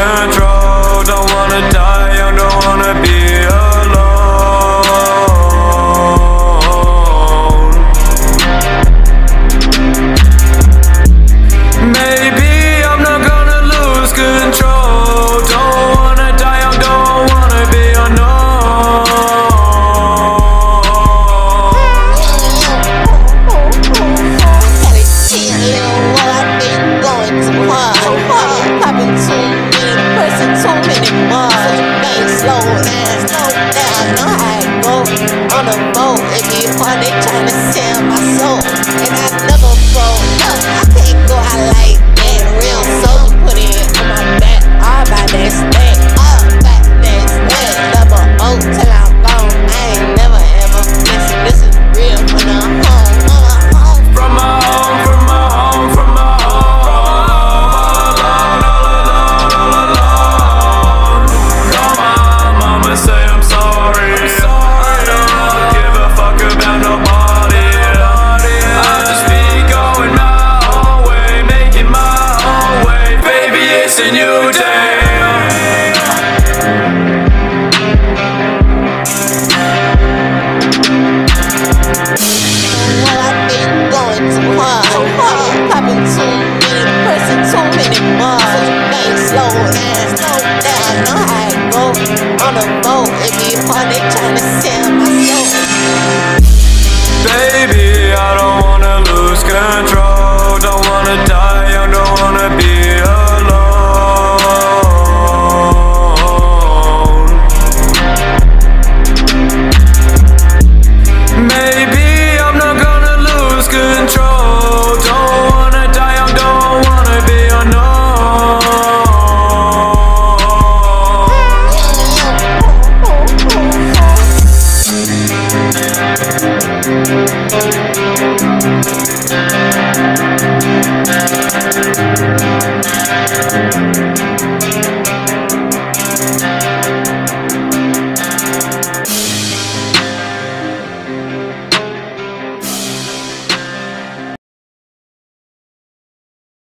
control. man. No no I go on the boat. If you want, they trying to sell my soul. know that I go on a boat and be funny trying to sell.